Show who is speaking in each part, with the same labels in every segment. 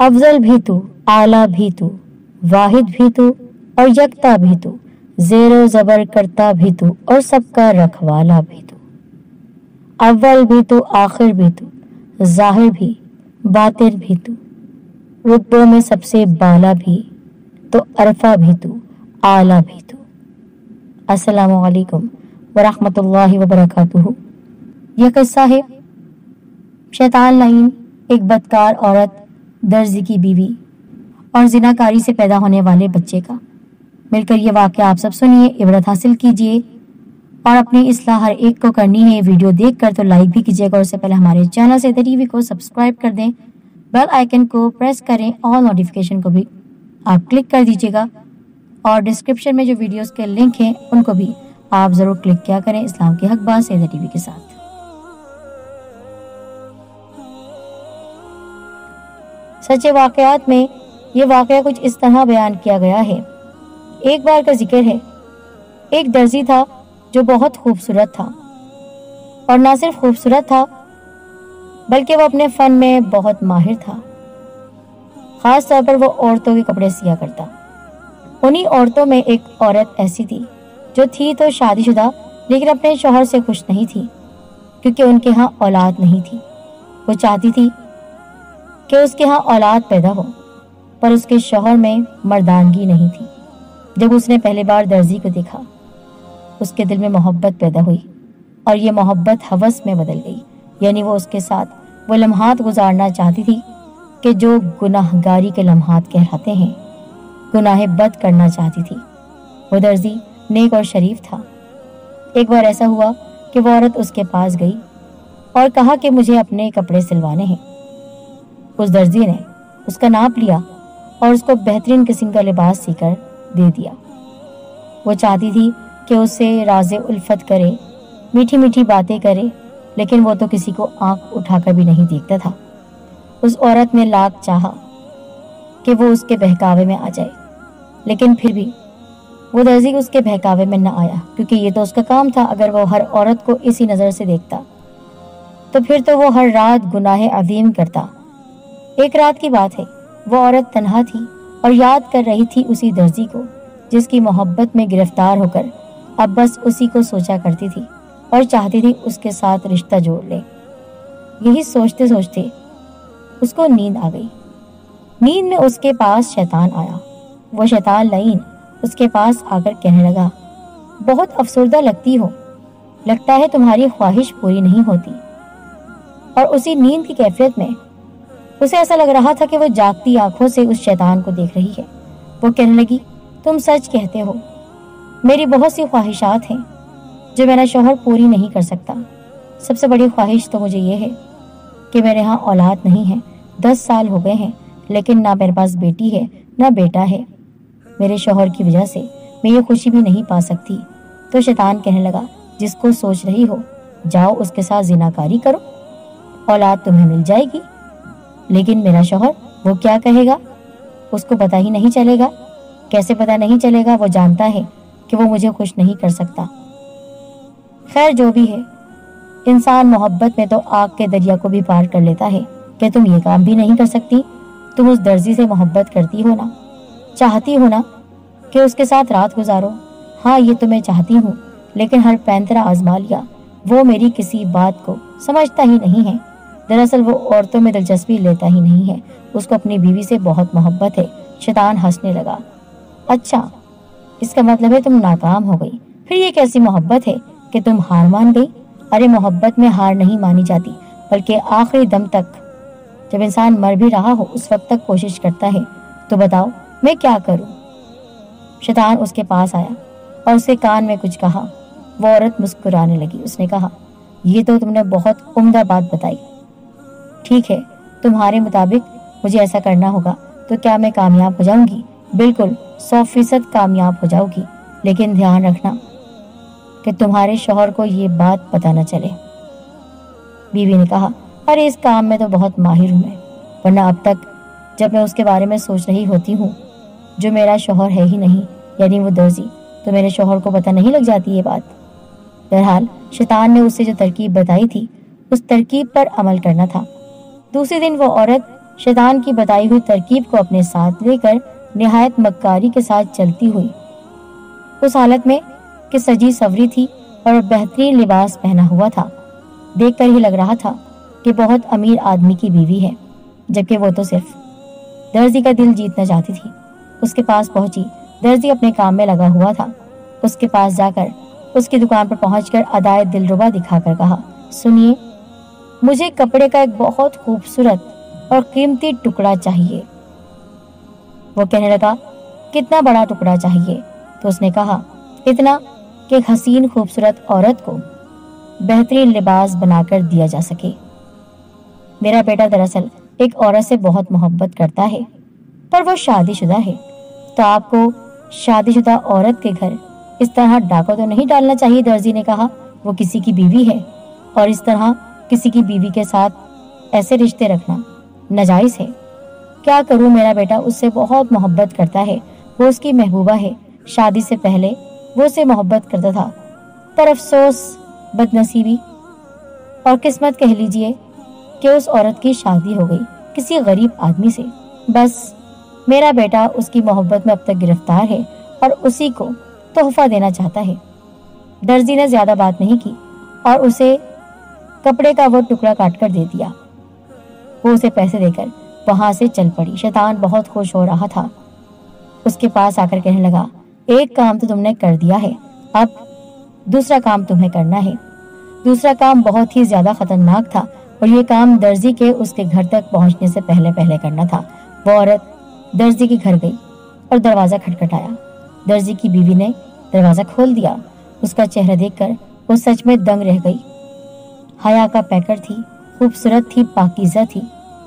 Speaker 1: अफजल भी तू आला भी तू वाहिद भी तू और यकता भी तू जेरो जबर करता भी तू और सबका रखवाला भी तू अव्वल भी तू आखिर भी तू ज़ाहिर भी, बातिर भी तू रुतबों में सबसे बाला भी तो अरफा भी तू आला भी तू असलकम वबरकातुहू यह किस्सा है शैतान लाइन, एक बदकार औरत, दर्जी की बीवी और जिनाकारी से पैदा होने वाले बच्चे का। मिलकर यह वाक्य आप सब सुनिए, इबरत हासिल कीजिए और अपनी इसलाह हर एक को करनी है। वीडियो देखकर तो लाइक भी कीजिएगा और उससे पहले हमारे चैनल से टीवी को सब्सक्राइब कर दें। बेल आइकन को प्रेस करें और नोटिफिकेशन को भी आप क्लिक कर दीजिएगा। और डिस्क्रिप्शन में जो वीडियोस के लिंक हैं, उनको भी आप ज़रूर क्लिक किया करें इस्लाम के हक बात से टीवी के साथ। सच्चे वाकयात में ये वाकया कुछ इस तरह बयान किया गया है। एक बार का ज़िक्र है। एक दर्जी था जो बहुत खूबसूरत था। और ना सिर्फ़ खूबसूरत था, बल्कि वो अपने फन में बहुत माहिर था। खास तौर पर वो औरतों के कपड़े सिया करता। उन्हीं औरतों में एक औरत ऐसी थी, जो थी तो शादीशुदा, लेकिन अपने शोहर से खुश नहीं थी, क्योंकि उनके यहाँ औलाद नहीं थी। वो चाहती थी कि उसके यहाँ औलाद पैदा हो, पर उसके शोहर में मर्दानगी नहीं थी। जब उसने पहली बार दर्जी को देखा, उसके दिल में मोहब्बत पैदा हुई और ये मोहब्बत हवस में बदल गई। यानी वो उसके साथ वो लम्हात गुजारना चाहती थी कि जो गुनाहगारी के लम्हात कहलाते हैं। गुनाह बद करना चाहती थी। वो दर्जी नेक और शरीफ था। एक बार ऐसा हुआ कि वो औरत उसके पास गई और कहा कि मुझे अपने कपड़े सिलवाने हैं। उस दर्जी ने उसका नाप लिया और उसको बेहतरीन किस्म का लिबास सीकर दे दिया। वो चाहती थी कि उससे राज उल्फत करे मीठी मीठी बातें करे, लेकिन वो तो किसी को आँख उठाकर भी नहीं देखता था। उस औरत ने लाख चाहा कि वो उसके बहकावे में आ जाए। लेकिन फिर भी, वो दर्जी उसके बहकावे में न आया, क्योंकि ये तो उसका काम था, अगर वो हर औरत को इसी नज़र से देखता। तो फिर तो वो हर रात गुनाह अदीम करता। एक रात की बात है, वो औरत तनहा थी और याद कर रही थी उसी दर्जी को, जिसकी मोहब्बत में गिरफ़्तार होकर अब बस उसी को सोचा करती थी और चाहती थी उसके साथ रिश्ता जोड़ ले। यही सोचते सोचते उसको नींद आ गई। नींद में उसके पास शैतान आया। वो शैतान लईन उसके पास आकर कहने लगा, बहुत अफसरदा लगती हो। लगता है तुम्हारी ख्वाहिश पूरी नहीं होती। और उसी नींद की कैफियत में उसे ऐसा लग रहा था कि वो जागती आँखों से उस शैतान को देख रही है। वो कहने लगी, तुम सच कहते हो। मेरी बहुत सी ख्वाहिशात हैं जो मेरा शोहर पूरी नहीं कर सकता। सबसे बड़ी ख्वाहिश तो मुझे ये है कि मेरे यहाँ औलाद नहीं है। दस साल हो गए हैं लेकिन ना मेरे पास बेटी है, ना बेटा है। मेरे शोहर की वजह से मैं ये खुशी भी नहीं पा सकती। तो शैतान कहने लगा, जिसको सोच रही हो, जाओ उसके साथ जिनाकारी करो। औलाद तुम्हें मिल जाएगी। लेकिन मेरा शोहर, वो क्या कहेगा? उसको पता ही नहीं चलेगा। कैसे पता नहीं चलेगा? वो जानता है कि वो मुझे खुश नहीं कर सकता। खैर, जो भी है, इंसान मोहब्बत में तो आग के दरिया को भी पार कर लेता है। क्या तुम ये काम भी नहीं कर सकती? तुम उस दर्जी से मोहब्बत करती हो ना? चाहती हो ना कि उसके साथ रात गुजारो? हाँ ये तो मैं चाहती हूँ, लेकिन हर पैंतरा आजमा लिया। वो मेरी किसी बात को समझता ही नहीं है। दरअसल वो औरतों में दिलचस्पी लेता ही नहीं है। उसको अपनी बीवी से बहुत मोहब्बत है। शैतान हंसने लगा। अच्छा इसका मतलब है तुम नाकाम हो गई। फिर ये कैसी मोहब्बत है कि तुम हार मान गई? अरे, मोहब्बत में हार नहीं मानी जाती, बल्कि आखिरी दम तक जब इंसान मर भी रहा हो, उस वक्त तक कोशिश करता है तो बताओ, मैं क्या करूँ? शैतान उसके पास आया और उसके कान में कुछ कहा। वो औरत मुस्कुराने लगी। उसने कहा, ये तो तुमने बहुत उम्दा बात बताई। ठीक है, तुम्हारे मुताबिक मुझे ऐसा करना होगा तो क्या मैं कामयाब हो जाऊँगी? बिल्कुल, सौ फ़ीसद कामयाब हो जाओगी, लेकिन ध्यान रखना कि तुम्हारे शोहर को ये बात पता न चले। बीवी ने कहा अरे इस काम में तो बहुत माहिर हूँ मैं, वरना अब तक जब मैं उसके बारे में सोच रही होती हूँ, जो मेरा शोहर है ही नहीं, यानी वो दर्जी तो मेरे शोहर को पता नहीं लग जाती ये बात। बहरहाल, शैतान ने उसे जो तरकीब बताई थी, उस तरकीब पर अमल करना था। दूसरे दिन वो औरत शैतान की बताई हुई तरकीब को अपने साथ लेकर निहायत मक्कारी के साथ चलती हुई। उस हालत में कि सजी सवरी थी और बेहतरीन लिबास पहना हुआ था। देखकर ही लग रहा था कि बहुत अमीर आदमी की बीवी है, जबकि वो तो सिर्फ़ दर्जी का दिल जीतना चाहती थी। उसके पास पहुँची। दर्जी अपने काम में लगा हुआ था। उसके पास जाकर उसकी दुकान पर पहुंचकर अदाय दिलरुबा दिखाकर कहा, सुनिए, मुझे कपड़े का एक बहुत खूबसूरत और कीमती टुकड़ा चाहिए। वो कहने लगा, कितना बड़ा टुकड़ा चाहिए? तो उसने कहा, इतना कि हसीन खूबसूरत औरत को बेहतरीन लिबास बनाकर दिया जा सके। मेरा बेटा दरअसल एक औरत से बहुत मोहब्बत करता है, पर वो शादीशुदा है। तो आपको शादीशुदा औरत के घर इस तरह डाका तो नहीं डालना चाहिए, दर्जी ने कहा। वो किसी की बीवी है, और इस तरह किसी की बीवी के साथ ऐसे रिश्ते रखना नजायज है। क्या करूँ, मेरा बेटा उससे बहुत मोहब्बत करता है। वो उसकी महबूबा है। शादी से पहले वो उसे मोहब्बत करता था। पर अफसोस, बदनसीबी और किस्मत कह लीजिए कि उस औरत की शादी हो गई, किसी गरीब आदमी से। बस, मेरा बेटा उसकी मोहब्बत में अब तक गिरफ़्तार है और उसी को तोहफा देना चाहता है। दर्जी ने ज़्यादा बात नहीं की और उसे कपड़े का वो टुकड़ा काट कर दे दिया। वो उसे पैसे देकर वहाँ से चल पड़ी। शैतान बहुत खुश हो रहा था। उसके पास आकर कहने लगा, एक काम तो तुमने कर दिया है। अब दूसरा काम तुम्हें करना है। दूसरा काम बहुत ही ज़्यादा खतरनाक था। और ये काम दर्जी के उसके घर तक पहुँचने से पहले पहले करना था। वो औरत दर्जी के घर गई और दरवाज़ा खटखटाया। दर्जी की बीवी ने दरवाज़ा खोल दिया। उसका चेहरा देखकर वो सच में दंग रह गई। हया का पैकर थी, खूबसूरत थी, पाकिजा थी।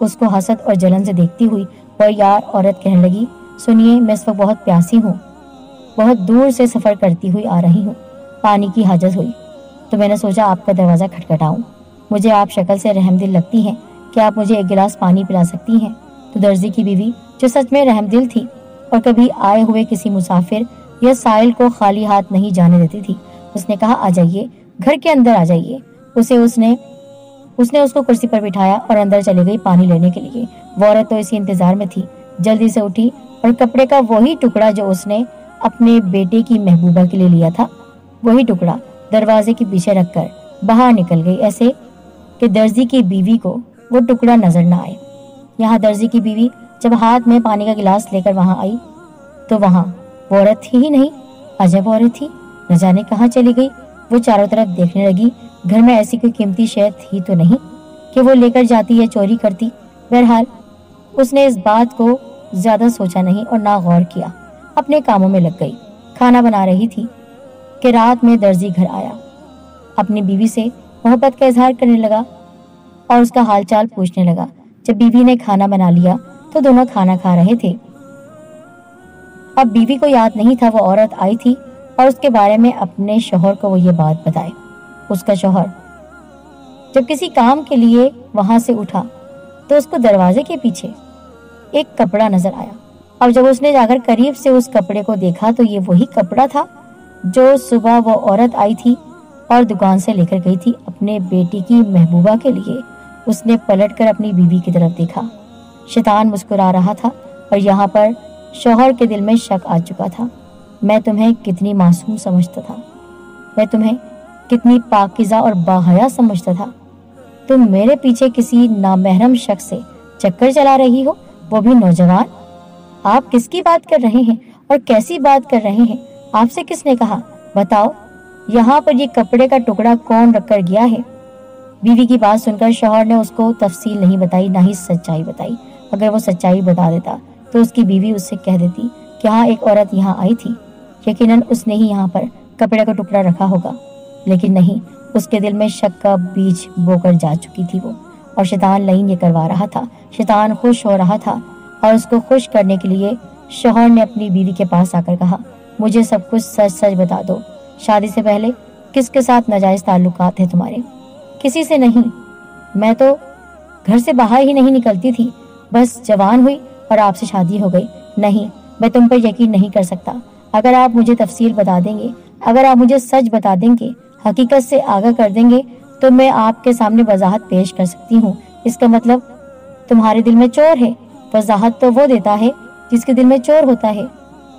Speaker 1: उसको हसद और जलन से देखती हुई वह यार औरत कहने लगी, सुनिए, मैं इस वक्त बहुत प्यासी हूँ। बहुत दूर से सफ़र करती हुई आ रही हूँ। पानी की हाजत हुई। तो मैंने सोचा आपका दरवाज़ा खटखटाऊं। मुझे आप शक्ल से रहमदिल लगती हैं। कि आप मुझे एक गिलास पानी पिला सकती हैं? तो दर्जी की बीवी, जो सच में रहमदिल थी, और कभी आए हुए किसी मुसाफिर या साइल को खाली हाथ नहीं जाने देती थी। उसने कहा, आ जाइए, घर के अंदर आ जाइए। उसे उसने उसने उसको कुर्सी पर बिठाया और अंदर चली गई पानी लेने के लिए। वो औरत तो इसी इंतज़ार में थी। जल्दी से उठी और कपड़े का वही टुकड़ा जो उसने अपने बेटे की महबूबा के लिए लिया था, वही टुकड़ा दरवाजे के पीछे रखकर बाहर निकल गई। ऐसे कि दर्जी की बीवी को वो टुकड़ा नज़र न आए। यहाँ दर्जी की बीवी जब हाथ में पानी का गिलास लेकर वहाँ आई तो वहाँ वो औरत थी ही नहीं, अजब औरत थी। न जाने कहाँ चली गई। वो चारों तरफ़ देखने लगी। घर में ऐसी कोई कीमती शय थी तो नहीं कि वो लेकर जाती या चोरी करती। बहरहाल, उसने इस बात को ज़्यादा सोचा नहीं और ना गौर किया। अपने कामों में लग गई। खाना बना रही थी कि रात में दर्जी घर आया। अपनी बीवी से मोहब्बत का इजहार करने लगा और उसका हालचाल पूछने लगा। जब बीवी ने खाना बना लिया तो दोनों खाना खा रहे थे। अब बीवी को याद नहीं था, वो औरत आई थी और उसके बारे में अपने शोहर को वो ये बात बताए। उसका शोहर जब किसी काम के लिए वहाँ से उठा तो उसको दरवाजे के पीछे एक कपड़ा नज़र आया। अब जब उसने जाकर करीब से उस कपड़े को देखा तो ये वही कपड़ा था जो सुबह वो औरत आई थी और दुकान से लेकर गई थी अपने बेटी की महबूबा के लिए। उसने पलटकर अपनी बीवी की तरफ़ देखा। शैतान मुस्कुरा रहा था और यहाँ पर शोहर के दिल में शक आ चुका था। मैं तुम्हें कितनी मासूम समझता था। मैं तुम्हें कितनी पाकिजा और बाहया समझता था। तुम मेरे पीछे किसी नामहरम शख्स से चक्कर चला रही हो, वो भी नौजवान। आप किसकी बात कर रहे हैं और कैसी बात कर रहे हैं? आपसे किसने कहा? बताओ। यहाँ पर ये कपड़े का टुकड़ा कौन रख कर गया है? बीवी की बात सुनकर शोहर ने उसको तफसील नहीं बताई, ना ही सच्चाई बताई। अगर वो सच्चाई बता देता तो उसकी बीवी उससे कह देती कि हाँ एक औरत यहाँ आई थी। यकीनन उसने ही यहाँ पर कपड़े का टुकड़ा रखा होगा। लेकिन नहीं, उसके दिल में शक का बीज बोकर जा चुकी थी वो। और शैतान लाइन ये करवा रहा था। शैतान खुश हो रहा था और उसको खुश करने के लिए शोहर ने अपनी बीवी के पास आकर कहा, मुझे सब कुछ सच सच बता दो। शादी से पहले किसके साथ नाजायज ताल्लुकात है तुम्हारे? किसी से नहीं। मैं तो घर से बाहर ही नहीं निकलती थी। बस जवान हुई और आपसे शादी हो गई। नहीं, मैं तुम पर यकीन नहीं कर सकता। अगर आप मुझे तफसील बता देंगे, अगर आप मुझे सच बता देंगे, हकीकत से आगाह कर देंगे तो मैं आपके सामने वजाहत पेश कर सकती हूँ। इसका मतलब तुम्हारे दिल में चोर है। वजाहत तो वो देता है जिसके दिल में चोर होता है।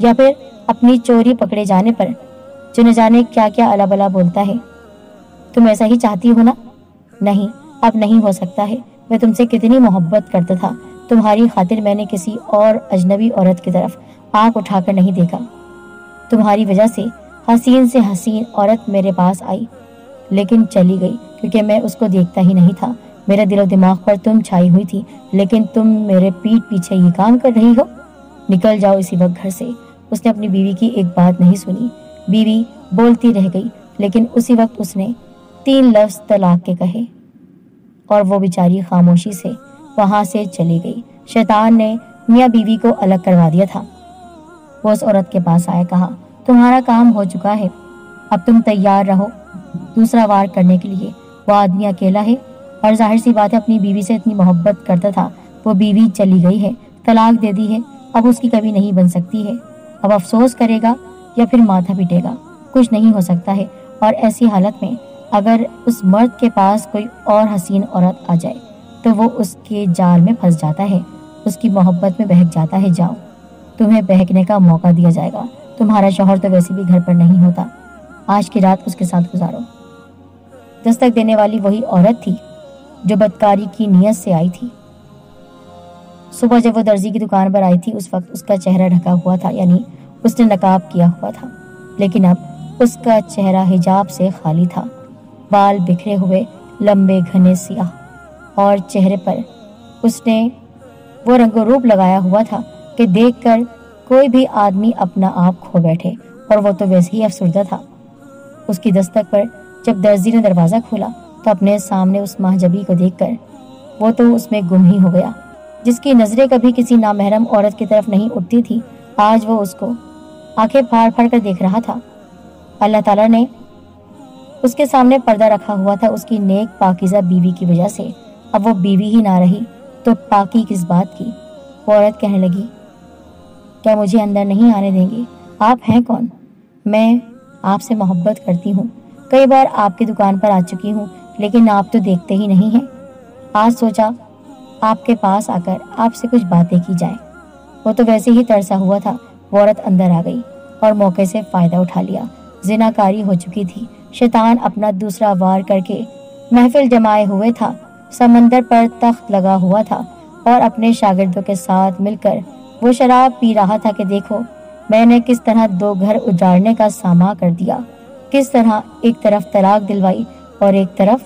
Speaker 1: या फिर अपनी चोरी पकड़े जाने पर जो न जाने क्या क्या अला बला बोलता है? तुम ऐसा ही चाहती हो ना? नहीं, अब नहीं हो सकता है। मैं तुमसे कितनी मोहब्बत करता था। तुम्हारी खातिर मैंने किसी और अजनबी औरत की तरफ़ आँख उठाकर नहीं देखा। तुम्हारी वजह से हसीन से हसीन औरत मेरे पास आई, लेकिन चली गई, क्योंकि मैं उसको देखता ही नहीं था। मेरे दिलो दिमाग पर तुम छाई हुई थी, लेकिन तुम मेरे पीठ पीछे ये काम कर रही हो? निकल जाओ इसी वक्त घर से। उसने अपनी बीवी की एक बात नहीं सुनी। बीवी बोलती रह गई, लेकिन उसी वक्त उसने तीन लफ्ज तलाक के कहे और वो बेचारी खामोशी से वहाँ से चली गई। शैतान ने मियाँ बीवी को अलग करवा दिया था। वो उस औरत के पास आया, कहा, तुम्हारा काम हो चुका है। अब तुम तैयार रहो। दूसरा वार करने के लिए वो आदमी अकेला है और ज़ाहिर सी बात है, अपनी बीवी से इतनी मोहब्बत करता था, वो बीवी चली गई है, तलाक दे दी है। अब उसकी कभी नहीं बन सकती है। अब अफसोस करेगा या फिर माथा पिटेगा। कुछ नहीं हो सकता है। और ऐसी हालत में अगर उस मर्द के पास कोई और हसीन औरत आ जाए तो वो उसके जाल में फंस जाता है। उसकी मोहब्बत में बहक जाता है। जाओ। तुम्हें बहकने का मौका दिया जाएगा। तुम्हारा शोहर तो वैसे भी घर पर नहीं होता। आज की रात उसके साथ गुजारो। दस्तक देने वाली वही औरत थी, जो बदकारी की नीयत से आई थी। सुबह जब वो दर्जी की दुकान पर आई थी, उस वक्त उसका चेहरा ढका हुआ था, यानी उसने नकाब किया हुआ था, लेकिन अब उसका चेहरा हिजाब से खाली था। बाल बिखरे हुए, लंबे घने सियाह, और चेहरे पर उसने वो रंगोरूप लगाया हुआ था कि देखकर कोई भी आदमी अपना आप खो बैठे, और वो तो वैसे ही अफसरदा था। उसकी दस्तक पर जब दर्जी ने दरवाज़ा खोला तो अपने सामने उस महजबी को देखकर वो तो उसमें गुम ही हो गया, जिसकी नज़रें कभी किसी नामहरम औरत की तरफ़ नहीं उठती थी। आज वो उसको आँखें फाड़ फाड़ कर देख रहा था। अल्लाह ताला ने उसके सामने पर्दा रखा हुआ था उसकी नेक पाकिजा बीवी की वजह से। अब वो बीवी ही ना रही तो पाकी किस बात की? वो औरत कहने लगी, क्या मुझे अंदर नहीं आने देंगे? आप हैं कौन? मैं आपसे मोहब्बत करती हूँ। कई बार आपकी दुकान पर आ चुकी हूँ, लेकिन आप तो देखते ही नहीं हैं। आज सोचा आपके पास आकर आपसे कुछ बातें की जाए। वो तो वैसे ही तरसा हुआ था औरत अंदर आ गई और मौके से फ़ायदा उठा लिया। जिनाकारी हो चुकी थी। शैतान अपना दूसरा वार करके महफिल जमाए हुए था। समंदर पर तख्त लगा हुआ था और अपने शागिर्दों के साथ मिलकर वो शराब पी रहा था कि देखो, मैंने किस तरह दो घर उजाड़ने का सामा कर दिया। किस तरह एक तरफ़ तलाक दिलवाई और एक तरफ़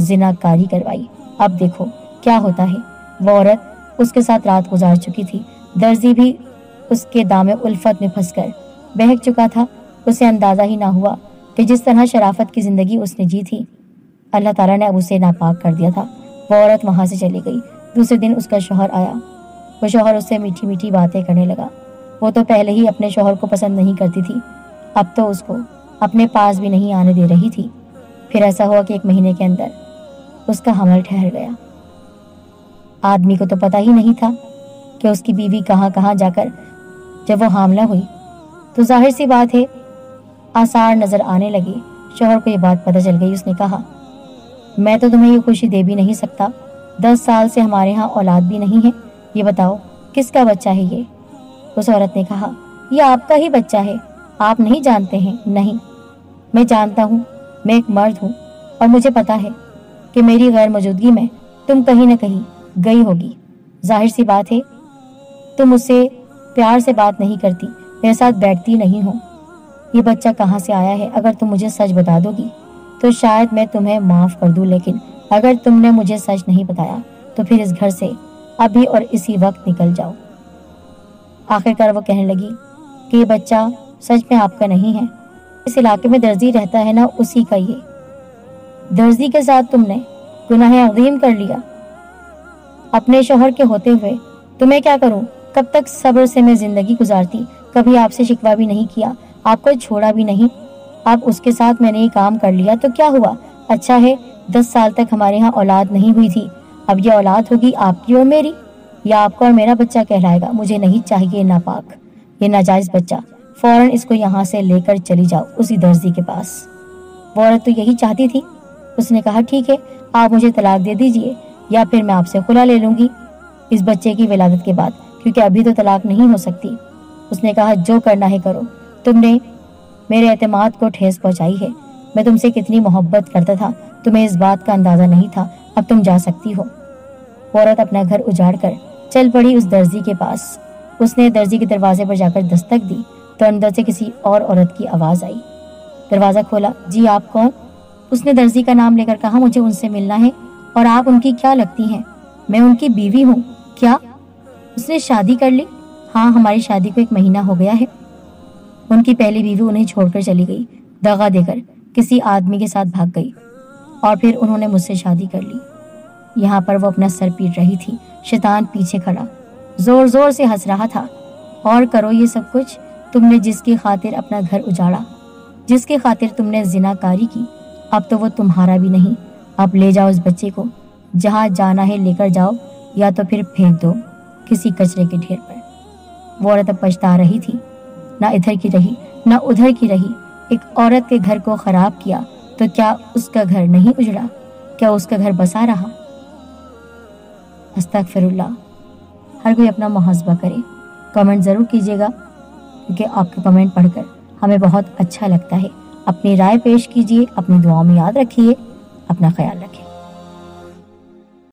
Speaker 1: जिनाकारी करवाई। अब देखो, क्या होता है? वो औरत उसके साथ रात गुजार चुकी थी। दर्जी भी उसके दामे उल्फत में फंसकर। बहक चुका था, उसे अंदाज़ा ही ना हुआ कि जिस तरह शराफत की ज़िंदगी उसने जी थी। अल्लाह ताला ने अब उसे नापाक कर दिया था। वो औरत वहाँ से चली गई। दूसरे दिन उसका शोहर आया। वो शोहर उससे मीठी मीठी बातें करने लगा। वो तो पहले ही अपने शोहर को पसंद नहीं करती थी। अब तो उसको अपने पास भी नहीं आने दे रही थी। फिर ऐसा हुआ कि एक महीने के अंदर उसका हमल ठहर गया। आदमी को तो पता ही नहीं था कि उसकी बीवी कहाँ कहाँ जाकर जब वो हामला हुई तो ज़ाहिर सी बात है, आसार नज़र आने लगे। शोहर को ये बात पता चल गई, उसने कहा, मैं तो तुम्हें ये खुशी दे भी नहीं सकता। दस साल से हमारे यहाँ औलाद भी नहीं है। ये बताओ, किसका बच्चा है ये? उस औरत ने कहा, ये आपका ही बच्चा है। आप नहीं जानते हैं। नहीं। मैं जानता हूँ। मैं एक मर्द हूँ। और मुझे पता है कि मेरी गैर मौजूदगी में तुम कहीं ना कहीं गई होगी। ज़ाहिर सी बात है, तुम मुझसे प्यार से बात नहीं करती, मेरे साथ बैठती नहीं हो। ये बच्चा कहाँ से आया है? अगर तुम मुझे सच बता दोगी तो शायद मैं तुम्हें माफ़ कर दूँ, लेकिन अगर तुमने मुझे सच नहीं बताया तो फिर इस घर से अभी और इसी वक्त निकल जाओ। आखिरकार वो कहने लगी कि ये बच्चा सच में आपका नहीं है। इस इलाके में दर्जी रहता है ना, उसी का ये। दर्जी के साथ तुमने गुनाह अजीम कर लिया। अपने शोहर के होते हुए तो मैं क्या करूँ? कब तक सब्र से मैं ज़िंदगी गुजारती? कभी आपसे शिकवा भी नहीं किया आपको छोड़ा भी नहीं। अब उसके साथ मैंने ये काम कर लिया तो क्या हुआ? अच्छा है, दस साल तक हमारे यहाँ औलाद नहीं हुई थी। अब ये औलाद होगी आपकी और मेरी। या आपका और मेरा बच्चा कहलाएगा? मुझे नहीं चाहिए नापाक ये नाजायज बच्चा, फ़ौरन इसको यहाँ से लेकर चली जाओ, उसी दर्जी के पास। वो औरत तो यही चाहती थी। उसने कहा, ठीक है, आप मुझे तलाक दे दीजिए, या फिर मैं आपसे खुला ले लूँगी। इस बच्चे की विलादत के बाद क्योंकि अभी तो तलाक नहीं हो सकती। उसने कहा, जो करना है करो। तुमने मेरे एतमाद को ठेस पहुंचाई है। मैं तुमसे कितनी मोहब्बत करता था, तुम्हें इस बात का अंदाज़ा नहीं था। अब तुम जा सकती हो। औरत अपना घर उजाड़ कर चल पड़ी उस दर्जी के पास। उसने दर्जी के दरवाजे पर जाकर दस्तक दी तो अंदर से किसी और औरत की आवाज़ आई। दरवाज़ा खोला, जी, आप कौन? उसने दर्जी का नाम लेकर कहा, मुझे उनसे मिलना है और आप उनकी क्या लगती हैं? मैं उनकी बीवी हूँ। क्या उसने शादी कर ली। हाँ हमारी शादी को एक महीना हो गया है। उनकी पहली बीवी उन्हें छोड़कर चली गई, दगा देकर किसी आदमी के साथ भाग गई और फिर उन्होंने मुझसे शादी कर ली। यहाँ पर वो अपना सर पीट रही थी, शैतान पीछे खड़ा। ज़ोर ज़ोर से हंस रहा था। और करो ये सब कुछ, तुमने जिसकी खातिर अपना घर उजाड़ा, जिसके खातिर तुमने जिनाकारी की, अब तो वो तुम्हारा भी नहीं। अब ले जाओ इस बच्चे को, जहाँ जाना है लेकर जाओ, या तो फिर फेंक दो। किसी कचरे के ढेर पर। वो औरत अब पछता रही थी। ना इधर की रही, ना उधर की रही। एक औरत के घर को खराब किया तो क्या उसका घर नहीं उजड़ा? क्या उसका घर बसा रहा? अस्तगफिरुल्लाह। हर कोई अपना मुहासबा करे। कमेंट ज़रूर कीजिएगा, क्योंकि आपके कमेंट पढ़कर हमें बहुत अच्छा लगता है। अपनी राय पेश कीजिए, अपनी दुआओं में याद रखिए, अपना ख्याल रखिए